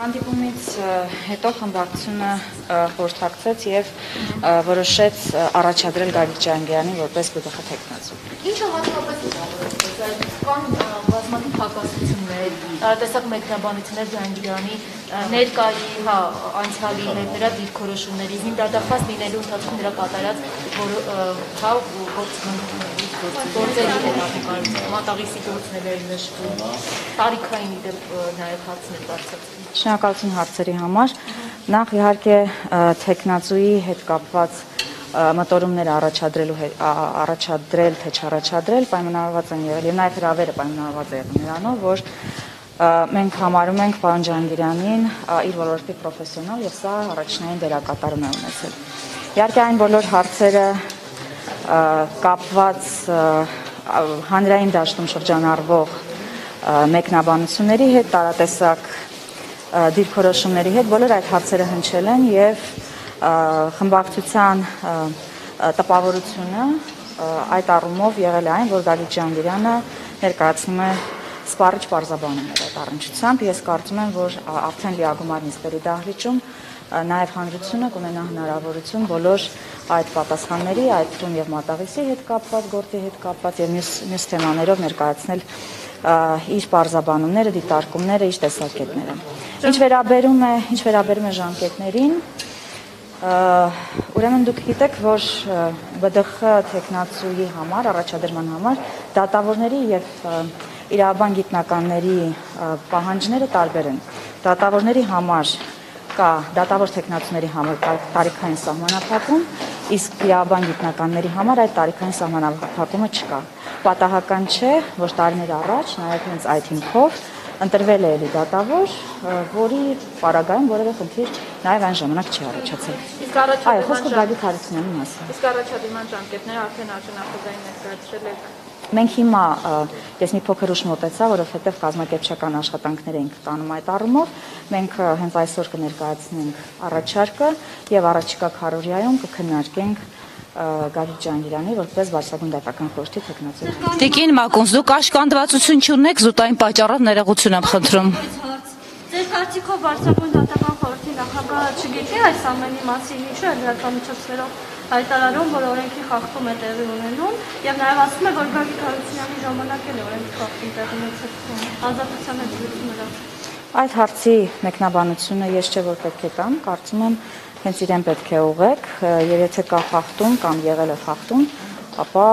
Հանդիպումից հետո խմբակցությունը խորհրդակցեց եւ որոշեց առաջադրել Գագիկ Ջանգյանին որպես գլխի տեխնացու։ Ինչը հատկապես կան բազմաթիվ հակասություններ, տեսակ մեկնաբանություններ Ջանգիրյանի ներկայի, հա, անցյալի նրա դիրքորոշումների, հիմնադախված լինելու ընթացքում նրա կատարած հա գործերի հետ մատաղիսի գործներ էր նշվում, տարիքային դեպ նաև հարցներ բարձրացվում։ Շնորհակալություն հարցերի համար։ Նախ իհարկե տեխնացուի հետ կապված մոտորումներ առաջադրելու առաջադրել թե չառաջադրել պայմանավորված են եղել եւ նաեւ հրավերը պայմանավորված է եղել նրանով որ մենք համարում ենք պարոն Ջանգիրանին իր ոլորտի պրոֆեսիոնալ եւ սա առաջնային դերակատարում է ունեցել։ Իհարկե այն բոլոր հարցերը կապված հանրային դաշտում շրջանառվող մեկնաբանությունների հետ, տարատեսակ դիրքորոշումների հետ բոլոր այդ հարցերը հնչել են եւ խմբակցության տպավորությունը այդ առումով եղել է այն, որ Գագիկ Ջանգիրյանը ներկայացնում է սպառիչ բարձաբանումներ այդ առնչությամբ։ Ես կարծում եմ, որ արդեն լիագումար նիստերի դահլիճում նաև հանրությունը կունենա հնարավորություն բոլոր այդ պատասխանների, այդ թվում եւ մատաղիսի հետ կապված, գործի հետ կապված եւ մյուս մյուս թեմաներով ներկայացնել իր բարձաբանումները, դիտարկումները, իր տեսակետները։ Ինչ վերաբերում է, ինչ վերաբերում է ժամկետներին, ուրեմն դուք գիտեք, որ ԲԴԽ տեխնացուի համար, առաջադրման համար դատավորների եւ իրավաբան գիտնականների պահանջները տարբեր են։ Դատավորների համար կա դատավոր տեխնացուների համար տարիքային սահմանափակում, իսկ իրավաբան գիտնականների համար այդ տարիքային սահմանափակումը չկա։ Պատահական չէ, որ տարիներ առաջ նաև հենց այդ հիմքով ընտրվել է էլի դատավոր, որի պարագայում որևէ խնդիր նաև այն ժամանակ չի առաջացել։ Իսկ առաջադիման Այո, խոսքը Գագիկ Հարությունյանի մասին։ Իսկ առաջադիման ժամկետները արդեն արժանապատային ներկայացրել եք Մենք հիմա ես մի փոքր ուշ մոտեցա, որովհետև կազմակերպչական աշխատանքներ ենք տանում այդ առումով։ Մենք հենց այսօր կներկայացնենք առաջարկը եւ առաջիկա քարորիայում կքննարկենք Գագիկ Ջանգիրյանի որպես Վարշավուն դատական խորհրդի տեխնացու։ Տիկին Մակունց, դուք աշկանդվածություն չունեք զուտային պատճառով ներողություն եմ խնդրում։ Ձեր կարծիքով Վարշավուն դատական խորհրդի նախագահը չգիտի այս ամենի մասին, ինչու է լրատվամիջոցներով հայտարարում, որ օրենքի խախտում է տեղի ունենում եւ նաեւ ասում է, որ Գագիկ Հարությունյանի ժամանակ էլ օրենքի խախտում տեղի ունեցել։ Ազատության զրուցումները։ Այդ հարցի մեկնաբանությունը ես չէ որ պետք է տամ, կարծում եմ հենց իրեն պետք է ուղեք, եւ եթե կա խախտում կամ եղել է խախտում, ապա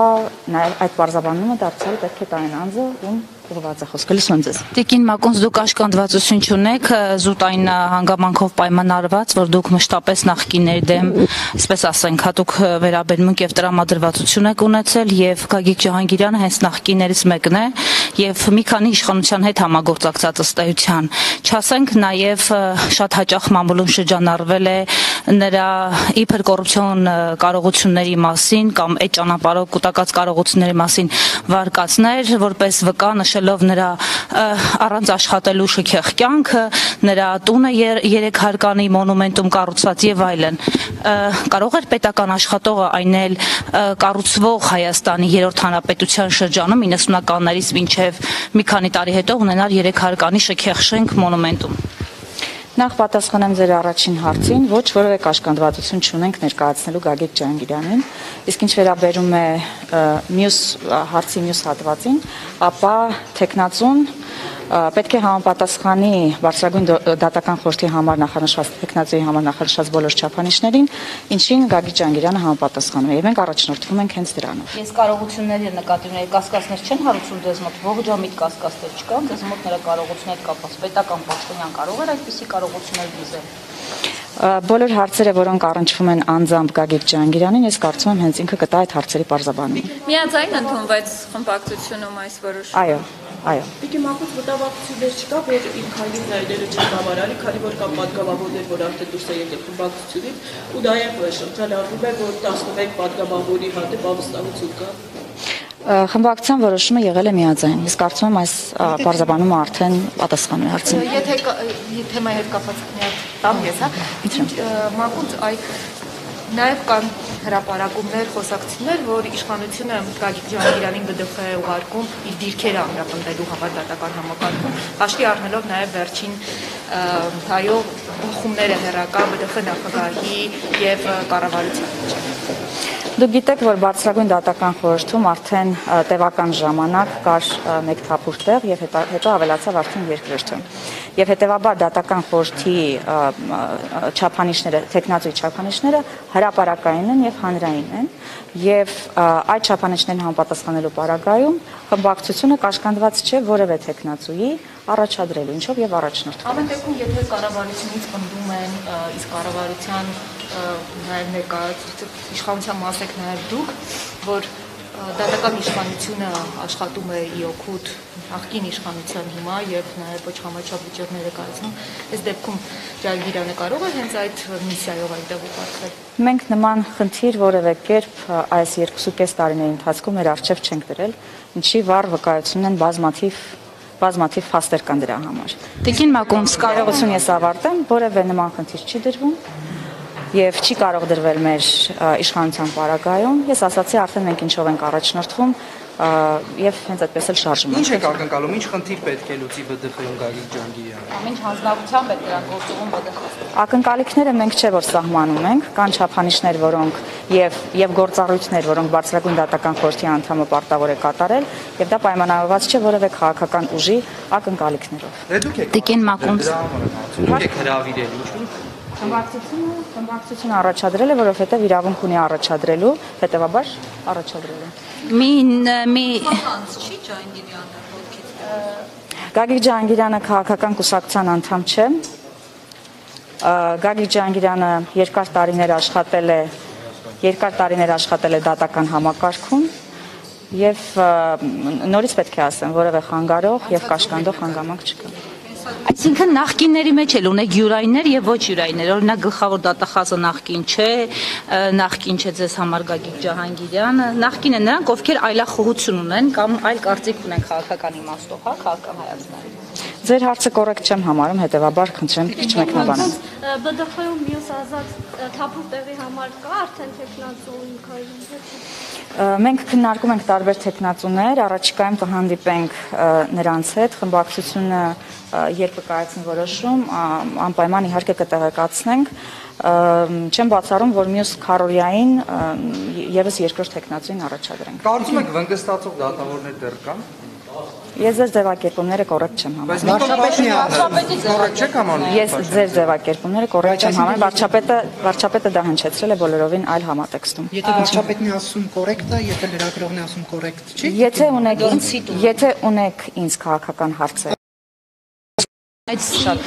նաև այդ բարձաբանումը դարձյալ պետք է տային անձը, ում ուղղված է խոսքը լսում ձեզ։ Տիկին Մակոնց դուք աշկանդվածություն չունեք զուտային հանգամանքով պայմանավորված, որ դուք մշտապես նախկիների դեմ, ասպես ասենք, հատուկ վերաբերմունք եւ տրամադրվածություն եք ունեցել եւ Գագիկ Ջահանգիրյանը հենց նախկիներից մեկն է եւ մի քանի իշխանության հետ համագործակցած ըստ էության։ Չասենք նաեւ շատ հաճախ մամուլում շրջանառվել է նրա իբր կոռուպցիոն կարողությունների մասին կամ այդ ճանապարհով կൂട്ടակած կարողությունների մասին վարկածներ, որպես վկա նշել նշելով նրա առանց աշխատելու շքեղ կյանքը, նրա տունը երեք հարկանի մոնումենտում կառուցված եւ այլն։ Կարող էր պետական աշխատողը այնել կառուցվող Հայաստանի երրորդ հանրապետության շրջանում 90-ականներից մինչև մի քանի տարի հետո ունենալ երեք հարկանի շքեղ շենք մոնումենտում։ Նախ պատասխանեմ ձեր առաջին հարցին, ոչ որևէ կաշկանդվածություն չունենք ներկայացնելու Գագիկ Ջանգիրյանին, իսկ ինչ վերաբերում է մյուս հարցի մյուս հատվածին, ապա տեխնացուն պետք է համապատասխանի բարձրագույն դատական խորհրդի համար նախանշված տեխնացիայի համար նախանշված բոլոր չափանիշներին, ինչին Գագիկ Ջանգիրյանը համապատասխանում է եւ մենք առաջնորդվում ենք հենց դրանով։ Ես կարողությունների նկատի ունեի, կասկածներ չեն հարուցում դեզ մոտ, ողջամիտ կասկածներ չկան, դեզ մոտ նրա կարողություններ կապված պետական պաշտոնյան կարող էր այդպիսի կարողություններ դիզել։ Բոլոր հարցերը, որոնք առնչվում են անձամբ Գագիկ Ջանգիրանին, ես կարծում եմ հենց ինքը կտա այդ հարցերի բարձաբանում։ Միաձայն ընդունվեց խմբակցությունում այս որոշումը։ Այո։ Այո։ Պիտի մակուց մտավախություն դեր չկա, որ ինքնագին նայելը չի բավարարի, քանի որ կան падգամավորներ, որ արդեն դուրս է եկել խմբակցությունից, ու դա եւս շրջանառվում է, որ 11 падգամավորի հանդեպ ավստահություն կա։ Խմբակցության որոշումը եղել է միաձայն։ Ես կարծում եմ այս բարձաբանումը արդեն պատասխան է հարցին։ Եթե թեմայի հետ կապված միած տամ ես, հա։ Մակուց այդ Նաև կան հրապարակումներ, խոսակցություններ, որ իշխանությունը Գագիկ Ջահանգիրանին ԲԴԽ է ուղարկում իր դիրքերը ամրապնդելու համար դատական համակարգում, հաշվի առնելով նաև վերջին հայո բախումները հերակա ԲԴԽ նախագահի եւ կառավարության միջեւ։ Դուք գիտեք, որ բարձրագույն դատական խորհրդում արդեն տևական ժամանակ կար մեկ թափուր տեղ եւ հետո ավելացավ արդեն երկրորդը։ Եւ հետեւաբար դատական խորհրդի չափանիշները, տեխնացուի չափանիշները հրաապարակային են եւ հանրային են եւ այդ չափանիշներին համապատասխանելու պարագայում խմբակցությունը կաշկանդված չէ որևէ տեխնացուի առաջադրելու, ինչով եւ առաջնորդում։ Ամեն դեպքում եթե կառավարությունից պնդում են, իսկ կառավարության նաև ներկայացուցիչ իշխանության մաս եք նաև դուք, որ դատական իշխանությունը աշխատում է ի օգուտ նախկին իշխանության հիմա եւ նաև ոչ համաչափ վիճակներ է կայացնում, այս դեպքում Ջալգիրյանը կարող է հենց այդ միսիայով այնտեղ ուղարկվել։ Մենք նման խնդիր որևէ կերպ այս 2.5 տարիների ընթացքում մեր արժև չենք դրել, ինչի վառ վկայություն են բազմաթիվ բազմաթիվ փաստեր կան դրա համար։ Տիկին Մակոմսկա Կարողություն ես ավարտեմ, որևէ նման խնդիր չի դրվում եւ չի կարող դրվել մեր իշխանության պարագայում։ Ես ասացի արդեն մենք ինչով ենք առաջնորդվում եւ հենց այդպես էլ շարժում Ինչ եք ակնկալում, ինչ խնդիր պետք է լուծի ԲԴԽ-ում Գագիկ Ջանգիրյանը։ ամեն հանձնարարությամբ է դրան գործում ԲԴԽ։ Ակնկալիքները մենք չէ որ սահմանում ենք, կան չափանիշներ, որոնք եւ եւ գործառույթներ, որոնք բարձրագույն դատական խորհրդի անդամը պարտավոր է կատարել, եւ դա պայմանավորված չէ որևէ քաղաքական ուժի ակնկալիքներով։ Դե Տիկին դրա Դուք եք հրավիրել, ինչու՞։ Խմբակցությունը խմբակցությունը առաջադրել է, որովհետեւ իրավունք ունի առաջադրելու, հետեւաբար առաջադրել է։ Մի մի Գագիկ Ջահանգիրյանը քաղաքական կուսակցության անդամ չէ։ Գագիկ Ջահանգիրյանը երկար տարիներ աշխատել է երկար տարիներ աշխատել է դատական համակարգում եւ նորից պետք է ասեմ, որևէ խանգարող եւ կաշկանդող հանգամանք չկա։ Այսինքն նախկինների մեջ էլ ունեք յուրայիններ եւ ոչ յուրայիններ։ Օրինակ գլխավոր դատախազը նախկին չէ, նախկին չէ ձեզ համար Գագիկ Ջահանգիրյանը։ Նախկին են նրանք, ովքեր այլախոհություն ունեն կամ այլ կարծիք ունեն քաղաքական իմաստով, հա, քաղաքական հայացքով։ Ձեր հարցը կոռեկտ չեմ համարում, հետեւաբար խնդրեմ քիչ մեկնաբանեմ։ ԲԴԽ-ում մյուս ազատ թափուր տեղի համար կա արդեն տեխնացուի քայլում։ Ա, Մենք քննարկում ենք տարբեր տեխնացուներ, առաջիկայում կհանդիպենք նրանց հետ, խմբակցությունը երբ կկայացնի որոշում, անպայման իհարկե կտեղեկացնենք։ Չեմ բացառում, որ մյուս քարորիային ա, եւս երկրորդ տեխնացուին առաջադրենք։ Կարծում եք վնգստացող դատավորներ դեռ կան։ Ես ձեր ձևակերպումները կոռեկտ չեմ Բայց համարում։ Փաշինյանը կոռեկտ չեք համարում։ Ես ձեր ձևակերպումները կոռեկտ չեմ համարում։ Վարչապետը վարչապետը դա հնչեցրել է բոլորովին այլ համատեքստում։ Եթե վարչապետն է ասում կոռեկտ է, եթե լրագրողն է ասում կոռեկտ չի։ Եթե ունեք ինձ, եթե ունեք ինձ քաղաքական հարցեր, Այդ շատ